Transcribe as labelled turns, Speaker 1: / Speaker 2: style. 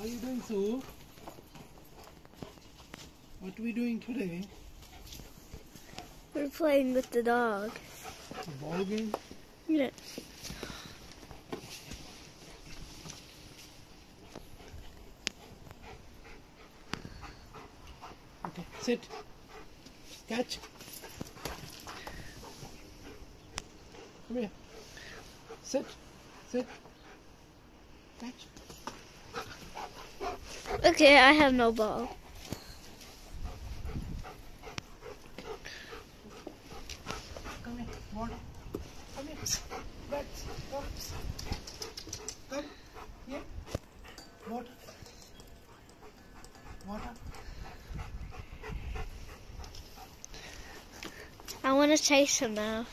Speaker 1: How are you doing, Sue? What are we doing today?
Speaker 2: We're playing with the dog.
Speaker 1: A ball game?
Speaker 2: Yeah.
Speaker 1: Okay, sit. Catch. Come here. Sit. Sit. Catch.
Speaker 2: Okay, I have no ball.
Speaker 1: Come here. Water. Come here. Let's. Come here. Water. Water.
Speaker 2: I want to chase him now.